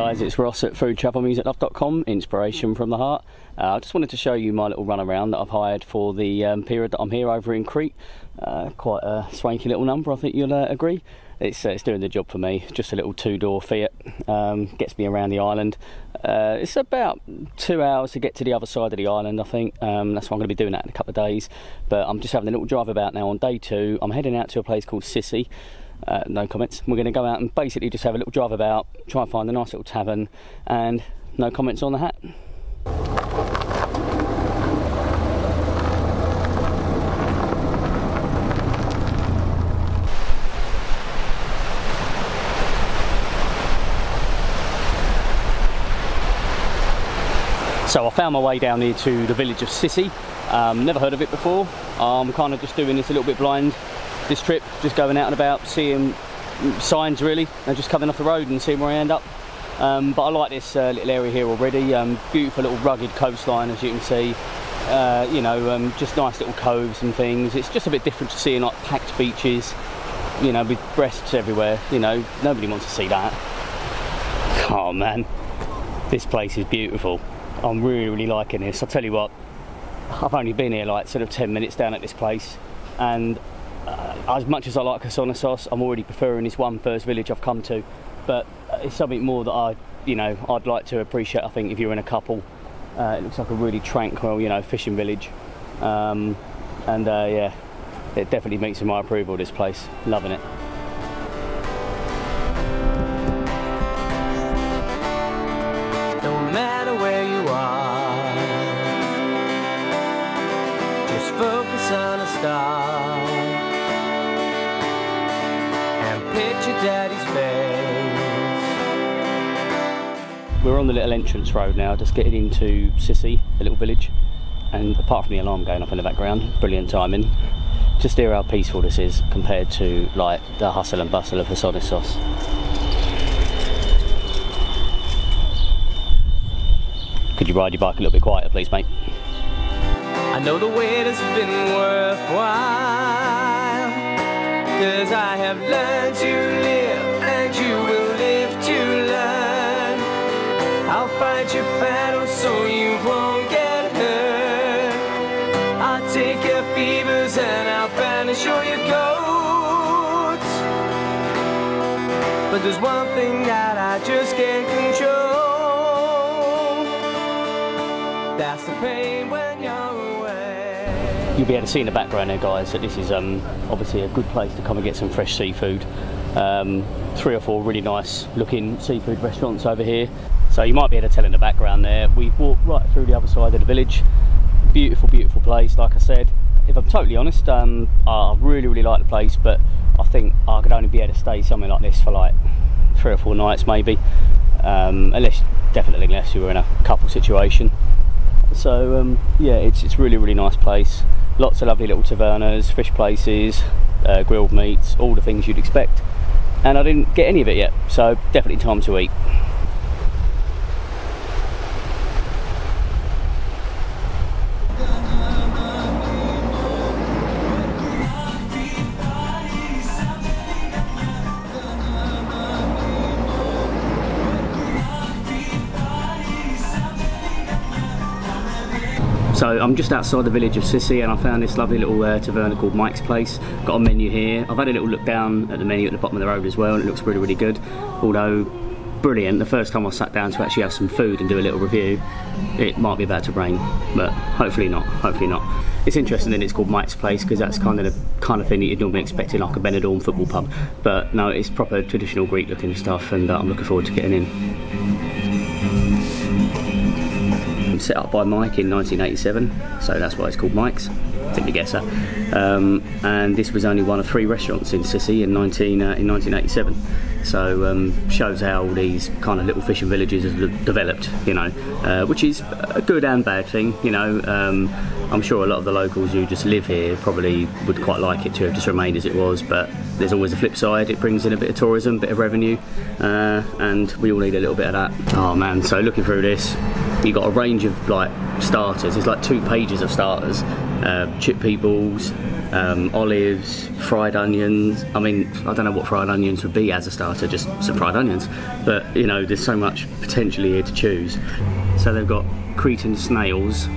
guys, it's Ross at foodtravelmusiclove.com, inspiration from the heart. Uh, I just wanted to show you my little run around that I've hired for the um, period that I'm here over in Crete. Uh, quite a swanky little number, I think you'll uh, agree. It's, uh, it's doing the job for me, just a little two-door Fiat, um, gets me around the island. Uh, it's about two hours to get to the other side of the island, I think. Um, that's why I'm going to be doing that in a couple of days. But I'm just having a little drive about now on day two. I'm heading out to a place called Sissi. Uh, no comments. We're going to go out and basically just have a little drive about, try and find a nice little tavern, and no comments on the hat. So I found my way down here to the village of Sissi. Um, never heard of it before. I'm kind of just doing this a little bit blind this trip, just going out and about, seeing signs really, and just coming off the road and seeing where I end up. Um, but I like this uh, little area here already. Um, beautiful little rugged coastline, as you can see. Uh, you know, um, just nice little coves and things. It's just a bit different to seeing like packed beaches, you know, with breasts everywhere. You know, nobody wants to see that. Oh man, this place is beautiful. I'm really, really liking this. I'll tell you what, I've only been here like sort of 10 minutes down at this place, and as much as I like Hersonissos, I'm already preferring this one first village I've come to. But it's something more that I, you know, I'd like to appreciate. I think if you're in a couple, uh, it looks like a really tranquil, you know, fishing village. Um, and uh, yeah, it definitely meets my approval. This place, loving it. On the little entrance road now, just getting into Sissi, the little village. And apart from the alarm going off in the background, brilliant timing. Just hear how peaceful this is compared to like the hustle and bustle of Hersonissos. Could you ride your bike a little bit quieter, please, mate? I know the wait has been worthwhile, cause I have learned to live fight your battle so you won't get hurt. I'll take your fevers and I'll banish all your goats. But there's one thing that I just can't control. That's the pain when you're away. You'll be able to see in the background there, guys, that this is um, obviously a good place to come and get some fresh seafood. Um, three or four really nice looking seafood restaurants over here. So you might be able to tell in the background there. We've walked right through the other side of the village. Beautiful, beautiful place, like I said. If I'm totally honest, um, I really, really like the place, but I think I could only be able to stay somewhere like this for like three or four nights maybe. Um, unless, definitely unless you were in a couple situation. So um, yeah, it's it's really really nice place. Lots of lovely little tavernas, fish places, uh, grilled meats, all the things you'd expect. And I didn't get any of it yet, so definitely time to eat. I'm just outside the village of Sissi and I found this lovely little uh, taverna called Mike's Place. Got a menu here. I've had a little look down at the menu at the bottom of the road as well and it looks really, really good. Although brilliant, the first time I sat down to actually have some food and do a little review, it might be about to rain, but hopefully not, hopefully not. It's interesting that it's called Mike's Place because that's kind of the kind of thing that you'd normally expect in like a Benidorm football pub. But no, it's proper traditional Greek looking stuff and uh, I'm looking forward to getting in set up by Mike in 1987, so that's why it's called Mike's. I think you guess that. Um, and this was only one of three restaurants in Sissi in 19 uh, in 1987. So um, shows how all these kind of little fishing villages have developed, you know, uh, which is a good and bad thing. You know, um, I'm sure a lot of the locals who just live here probably would quite like it to have just remained as it was, but there's always a flip side. It brings in a bit of tourism, a bit of revenue, uh, and we all need a little bit of that. Oh man, so looking through this, you got a range of like starters. It's like two pages of starters, uh, chip balls, um, olives, fried onions. I mean, I don't know what fried onions would be as a starter, just some fried onions. But you know, there's so much potentially here to choose. So they've got Cretan snails.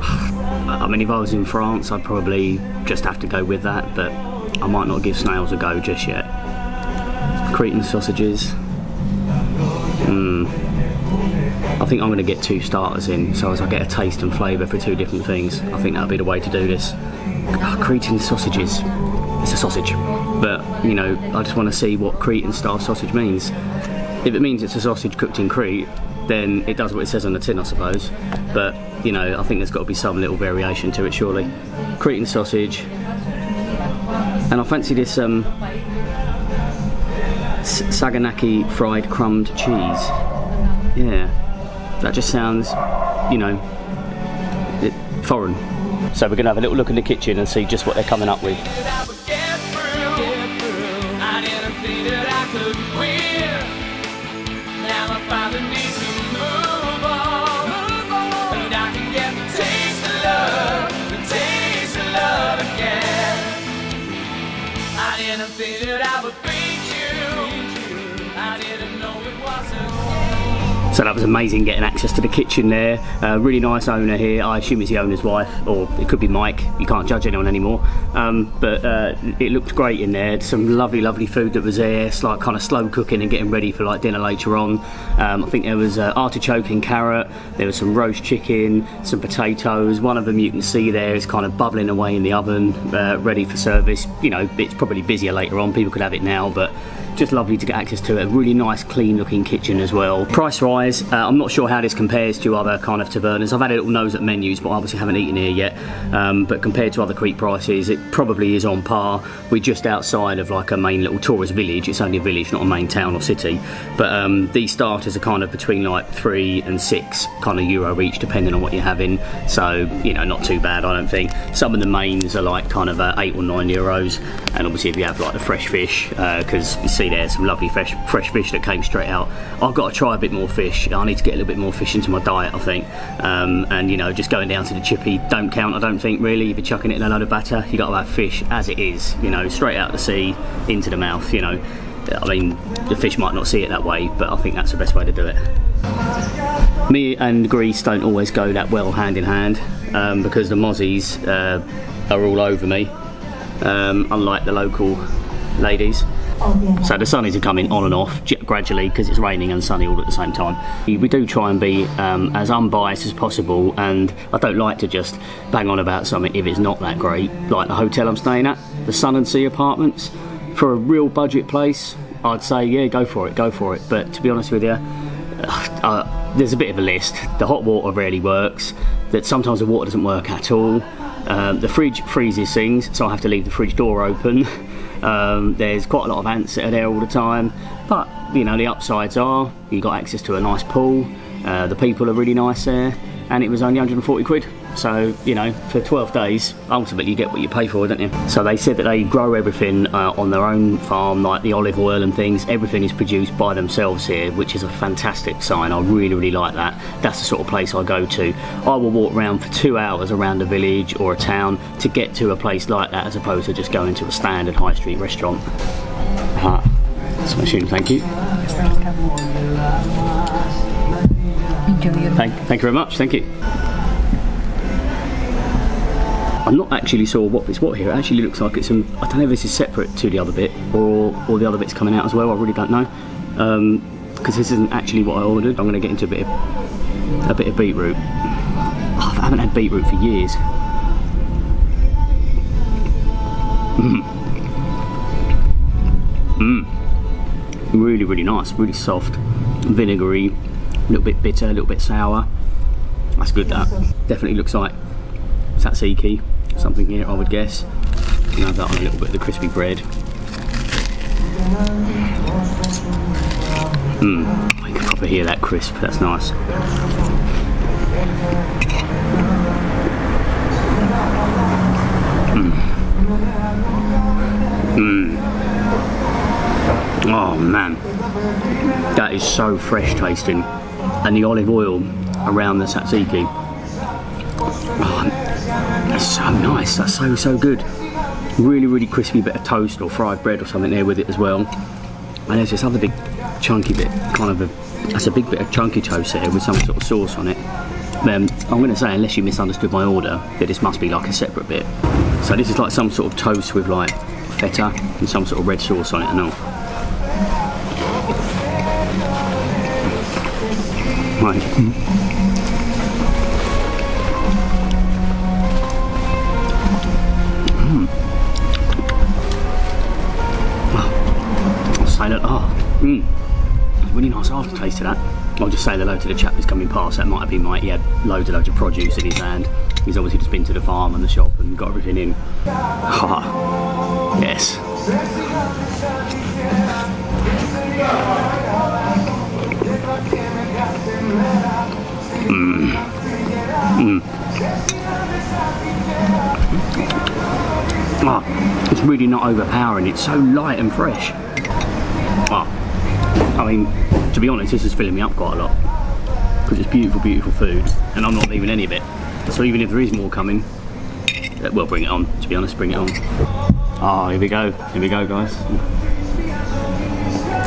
I mean, if I was in France, I'd probably just have to go with that, but I might not give snails a go just yet. Cretan sausages. Hmm. I think I'm going to get two starters in, so as I get a taste and flavour for two different things. I think that'll be the way to do this. Oh, Cretan sausages. It's a sausage, but you know, I just want to see what Cretan style sausage means. If it means it's a sausage cooked in Crete, then it does what it says on the tin, I suppose. But you know, I think there's got to be some little variation to it, surely. Cretan sausage, and I fancy this um, Saganaki fried crumbed cheese. Yeah, that just sounds, you know, it, foreign. So we're going to have a little look in the kitchen and see just what they're coming up with. I would get through. I didn't think that I could win. Now I finally need to move on. And I can get the taste of love, the taste of love again. I didn't think that I would beat you. I didn't know it wasn't. So that was amazing getting access to the kitchen there. Uh, really nice owner here. I assume it's the owner's wife, or it could be Mike. You can't judge anyone anymore. Um, but uh, it looked great in there. Some lovely, lovely food that was there. It's like kind of slow cooking and getting ready for like dinner later on. Um, I think there was uh, artichoke and carrot. There was some roast chicken, some potatoes. One of them you can see there is kind of bubbling away in the oven, uh, ready for service. You know, it's probably busier later on. People could have it now, but just lovely to get access to it. A really nice, clean looking kitchen as well. Price uh, I'm not sure how this compares to other kind of tavernas. I've had a little nose at menus, but obviously haven't eaten here yet. Um, but compared to other Crete prices, it probably is on par. We're just outside of like a main little tourist village. It's only a village, not a main town or city. But um, these starters are kind of between like three and six kind of euro each, depending on what you're having. So, you know, not too bad, I don't think. Some of the mains are like kind of uh, eight or nine euros. And obviously, if you have like the fresh fish, because you see there's some lovely fresh fresh fish that came straight out. I've got to try a bit more fish. I need to get a little bit more fish into my diet, I think. Um, and you know, just going down to the chippy don't count. I don't think really. If you're chucking it in a load of batter, you got to have fish as it is. You know, straight out of the sea into the mouth. You know, I mean, the fish might not see it that way, but I think that's the best way to do it. Me and Greece don't always go that well hand in hand um, because the mozzies uh, are all over me, um, unlike the local ladies. So the sun is coming on and off gradually because it's raining and sunny all at the same time. We do try and be um, as unbiased as possible, and I don't like to just bang on about something if it's not that great. Like the hotel I'm staying at, the Sun and Sea Apartments, for a real budget place, I'd say yeah, go for it, go for it. But to be honest with you, uh, there's a bit of a list. The hot water rarely works. That sometimes the water doesn't work at all. Um, the fridge freezes things, so I have to leave the fridge door open. Um, there's quite a lot of ants that are there all the time, but you know the upsides are you got access to a nice pool. Uh, the people are really nice there, and it was only 140 quid. So you know for 12 days, ultimately you get what you pay for, don't you? So they said that they grow everything uh, on their own farm, like the olive oil and things. Everything is produced by themselves here, which is a fantastic sign. I really, really like that. That's the sort of place I go to. I will walk around for two hours around a village or a town to get to a place like that, as opposed to just going to a standard high street restaurant. Uh, smashing, thank you. Thank, thank you very much. Thank you. I'm not actually sure what it's what here. It actually looks like it's some. I don't know if this is separate to the other bit or or the other bit's coming out as well. I really don't know because this isn't actually what I ordered. I'm going to get into a bit of a bit of beetroot. Oh, I haven't had beetroot for years. Mm. Mm. Really, really nice. Really soft, vinegary, a little bit bitter, a little bit sour. That's good. That definitely looks like tzatziki, something here I would guess. Can have that on a little bit of the crispy bread. Mmm, I can probably hear that crisp, that's nice. Mmm. Mmm. Oh man, that is so fresh tasting. And the olive oil around the tzatziki. Oh, That's so nice. That's so so good. Really really crispy bit of toast or fried bread or something there with it as well. And there's this other big chunky bit, kind of a that's a big bit of chunky toast there with some sort of sauce on it. Then I'm going to say, unless you misunderstood my order, that this must be like a separate bit. So this is like some sort of toast with like feta and some sort of red sauce on it and all. Right. Mm. I'll say that. Oh, mm. really nice aftertaste to that. I'll just say hello to the chap who's coming past. That might have been like he had loads and loads of produce in his hand. He's obviously just been to the farm and the shop and got everything in. Ah, yes. Mmm. Mmm. Ah, it's really not overpowering. It's so light and fresh. Ah, I mean, to be honest, this is filling me up quite a lot because it's beautiful, beautiful food, and I'm not leaving any of it. So even if there is more coming, uh, well, bring it on. To be honest, bring it on. Ah, here we go. Here we go, guys.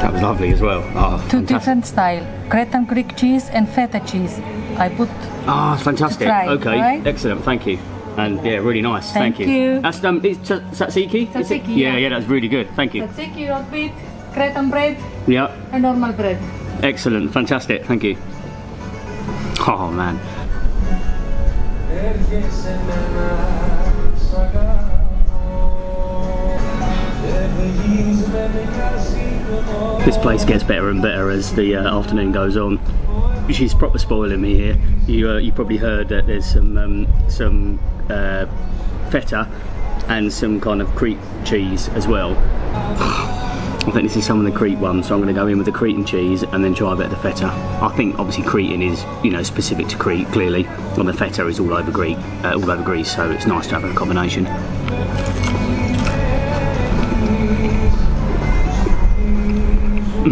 That was lovely as well. Ah, Two fantastic. different style, Cretan Greek cheese and feta cheese. I put Ah, it's fantastic. try, okay, right? excellent. Thank you. And yeah, really nice. Thank, Thank you. That's um, it's t- tzatziki. Is it? Tzatziki, Yeah, yeah. yeah, that's really good. Thank you. tzatziki, roast beef, Cretan bread, Yeah, and normal bread. excellent, fantastic. Thank you. Oh man. This place gets better and better as the uh, afternoon goes on. She's proper spoiling me here. You uh, you probably heard that there's some um, some uh, feta and some kind of Crete cheese as well. I think this is some of the Crete ones, so I'm going to go in with the Cretan cheese and then try a bit of the feta. I think obviously Cretan is, you know, specific to Crete clearly, and the feta is all over Greek, uh, all over Greece, so it's nice to have a combination. Oh.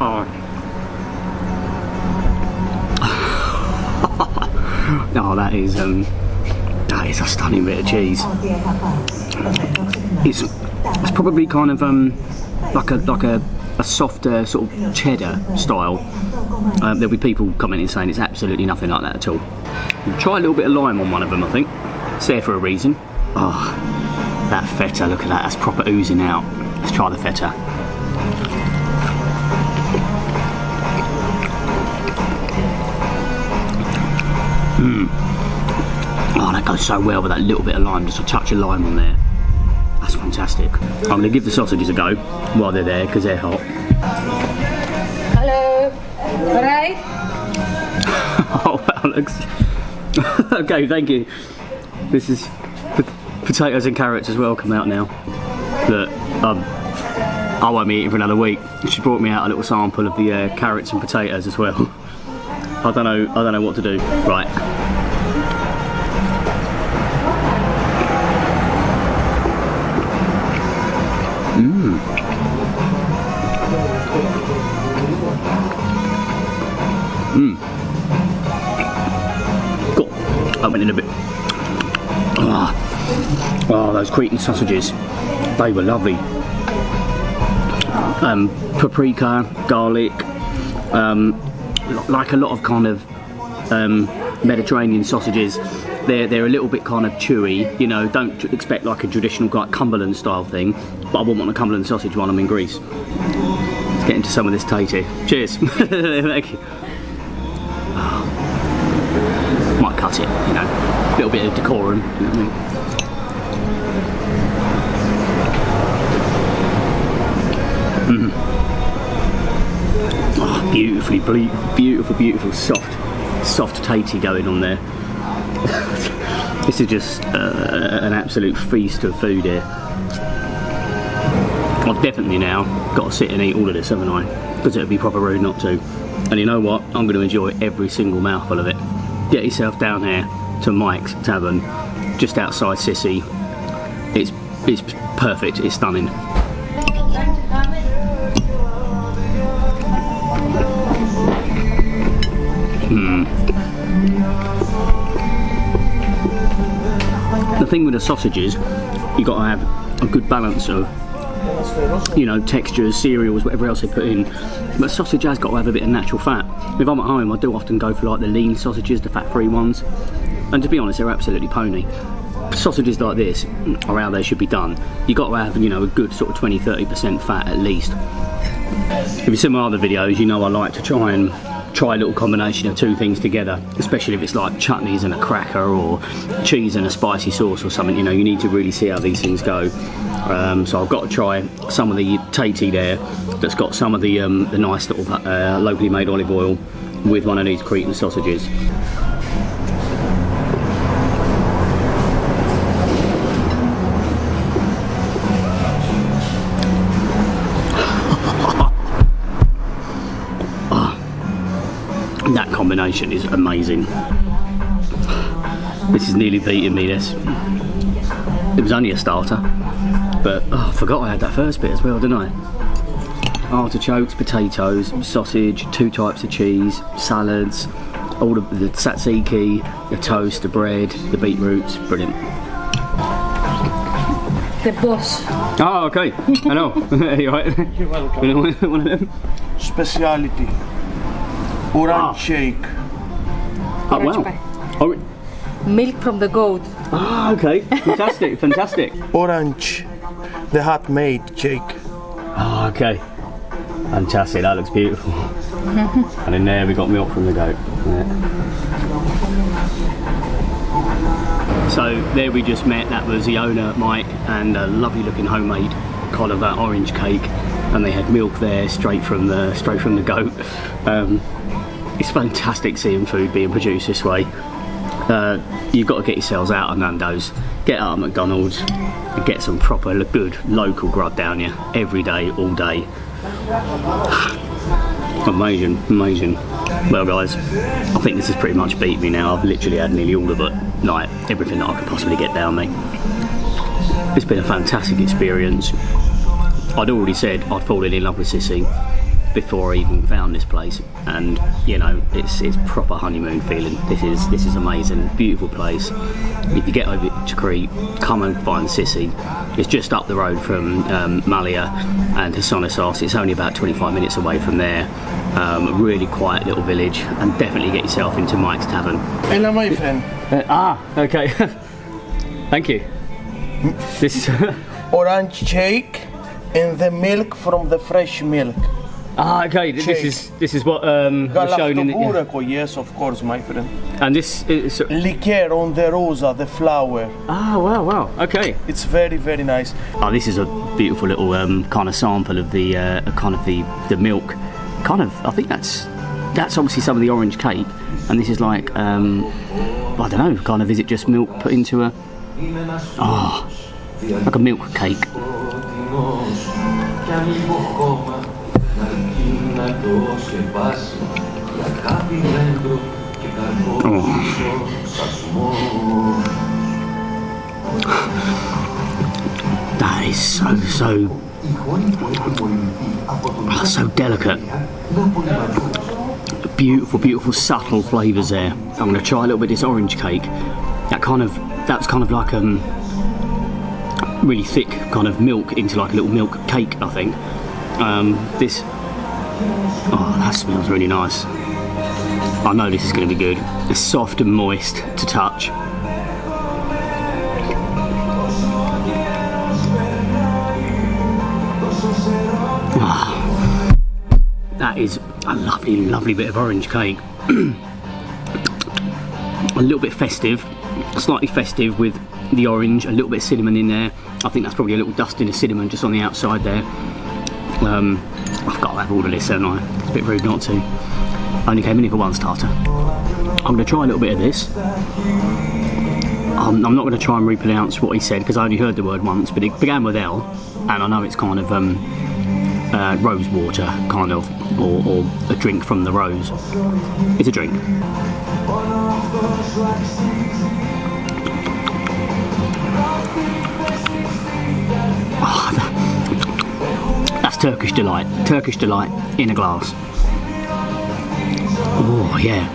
oh, that is um, that is a stunning bit of cheese. It's it's probably kind of um like a like a, a softer sort of cheddar style. Um, there'll be people commenting saying it's absolutely nothing like that at all. Try a little bit of lime on one of them, I think. It's there for a reason. Oh, that feta, look at that, that's proper oozing out. Let's try the feta. Mmm. Oh, that goes so well with that little bit of lime, just a touch of lime on there. That's fantastic. I'm going to give the sausages a go while they're there because they're hot. Hello. Alright? Oh, that looks. okay, thank you. This is potatoes and carrots as well come out now. Look, um, I won't be eating for another week. She brought me out a little sample of the uh, carrots and potatoes as well. I don't know. I don't know what to do. Right. Cretan sausages. They were lovely. Um, paprika, garlic, um, like a lot of kind of um, Mediterranean sausages. They're, they're a little bit kind of chewy, you know, don't expect like a traditional like Cumberland style thing, but I wouldn't want a Cumberland sausage while I'm in Greece. Let's get into some of this tatey. Cheers. Thank you. might cut it, you know, a little bit of decorum, you know Mm. Oh, beautifully, beautiful, beautiful, soft, soft tatey going on there. this is just uh, an absolute feast of food here. I've definitely now got to sit and eat all of this, haven't I? Because it would be proper rude not to. And you know what? I'm going to enjoy every single mouthful of it. Get yourself down here to Mike's Tavern, just outside Sissi. It's it's perfect. It's stunning. Hmm. The thing with the sausages, you got to have a good balance of you know, textures, cereals, whatever else they put in. But sausage has got to have a bit of natural fat. If I'm at home, I do often go for like the lean sausages, the fat-free ones. And to be honest, they're absolutely pony. Sausages like this are how they should be done. You've got to have, you know, a good sort of 20-30% fat at least. If you've seen my other videos, you know I like to try and try a little combination of two things together, especially if it's like chutneys and a cracker or cheese and a spicy sauce or something, you know, you need to really see how these things go. Um, so I've got to try some of the tatey there that's got some of the, um, the nice little uh, locally made olive oil with one of these Cretan sausages. Combination is amazing. This is nearly beating me, this. It was only a starter, but oh, I forgot I had that first bit as well, didn't I? Artichokes, potatoes, sausage, two types of cheese, salads, all the, the tzatziki, the toast, the bread, the beetroots, brilliant. The boss. Oh, okay. Hello. You're right? You're welcome. One of them. Speciality. Orange Ah. shake. Oh, wow. pie. Oh, Milk from the goat. ah, okay. Fantastic, fantastic. Orange. The hot made shake. Oh, okay. Fantastic, that looks beautiful. and in there we got milk from the goat. Yeah. So there we just met, that was the owner, Mike, and a lovely looking homemade Colliver orange cake. And they had milk there straight from the straight from the goat. Um, it's fantastic seeing food being produced this way. Uh, you've got to get yourselves out of Nando's, get out of McDonald's, and get some proper good local grub down here every day, all day. Amazing, amazing. Well, guys, I think this has pretty much beat me now. I've literally had nearly all of it, like everything that I could possibly get down me. It's been a fantastic experience. I'd already said I'd fallen in love with Sissi before I even found this place, and you know it's it's proper honeymoon feeling. This is this is amazing, beautiful place. If you get over to Crete, come and find Sissi. It's just up the road from um, Malia and Hersonissos. It's only about 25 minutes away from there. Um, a really quiet little village, and definitely get yourself into Mike's Tavern. Hello, my friend. Uh, ah, okay. Thank you. This. Orange shake and the milk from the fresh milk. Ah, okay. This is this is what um, was shown in the. yeah. Yes, of course, my friend. And this is. Liqueur on the rosa, the flower. Ah, wow, wow. Okay. It's very, very nice. Oh, this is a beautiful little um, kind of sample of the uh, kind of the the milk. Kind of, I think that's that's obviously some of the orange cake, and this is like um, I don't know, kind of is it just milk put into a oh, like a milk cake. That is so so oh, so delicate. Beautiful, beautiful, subtle flavours there. I'm going to try a little bit of this orange cake. That kind of that's kind of like um really thick kind of milk into like a little milk cake. I think. Um, this oh that smells really nice. I know this is going to be good. It's soft and moist to touch. That is a lovely, lovely bit of orange cake. a little bit festive, slightly festive with the orange, a little bit of cinnamon in there. I think that's probably a little dusting of cinnamon just on the outside there. Um, I've got to have all of this, haven't I? It's a bit rude not to. I only came in here for one starter. I'm going to try a little bit of this. Um, I'm not going to try and repronounce what he said because I only heard the word once, but it began with L, and I know it's kind of um, uh, rose water, kind of, or, or a drink from the rose. It's a drink. That's Turkish delight. Turkish delight in a glass. Oh yeah.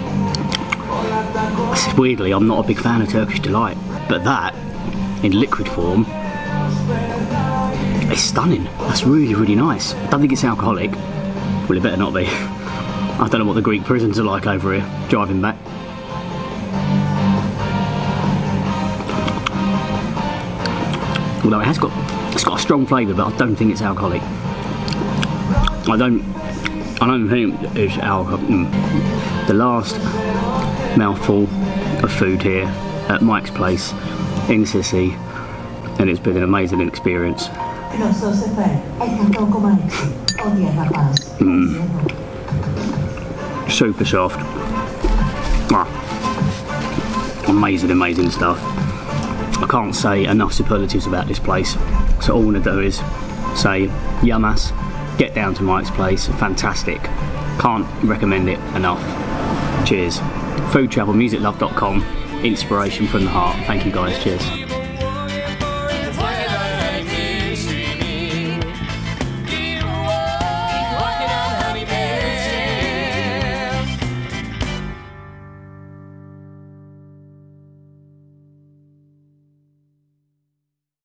Weirdly, I'm not a big fan of Turkish delight, but that in liquid form. It's stunning. That's really, really nice. I don't think it's alcoholic. Well, it better not be. I don't know what the Greek prisons are like over here, driving back. Although it has got, it's got a strong flavour, but I don't think it's alcoholic. I don't, I don't think it's alcohol. Mm. The last mouthful of food here at Mike's place in Sissi, and it's been an amazing experience. Rapaz. super soft. Ah, amazing, amazing stuff. I can't say enough superlatives about this place. So all I want to do is say, Yamas, get down to Mike's place, fantastic. Can't recommend it enough. Cheers. Foodtravelmusiclove.com, inspiration from the heart. Thank you guys, cheers.